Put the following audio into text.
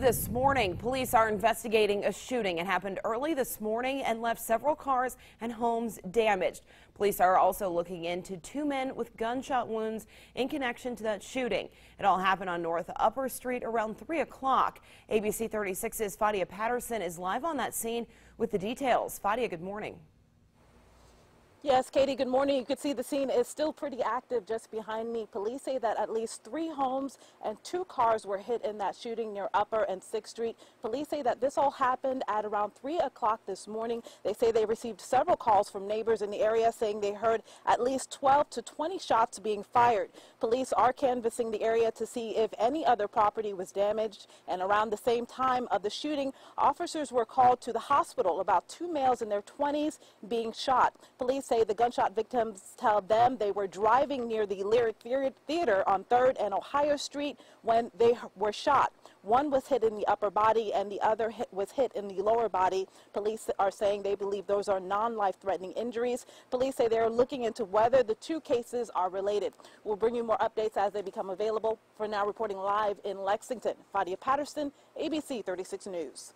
This morning, police are investigating a shooting. It happened early this morning and left several cars and homes damaged. Police are also looking into two men with gunshot wounds in connection to that shooting. It all happened on North Upper Street around 3 o'clock. ABC 36's Fadia Patterson is live on that scene with the details. Fadia, good morning. Yes, Katie, good morning. You can see the scene is still pretty active just behind me. Police say that at least three homes and two cars were hit in that shooting near Upper and 6th Street. Police say that this all happened at around 3 o'clock this morning. They say they received several calls from neighbors in the area saying they heard at least 12 to 20 shots being fired. Police are canvassing the area to see if any other property was damaged. And around the same time of the shooting, officers were called to the hospital about two males in their 20s being shot. Police say the gunshot victims tell them they were driving near the Lyric Theater on 3rd and Ohio Street when they were shot. One was hit in the upper body and the other hit was hit in the lower body. Police are saying they believe those are non-life-threatening injuries. Police say they're looking into whether the two cases are related. We'll bring you more updates as they become available. For now, reporting live in Lexington, Fadia Patterson, ABC 36 News.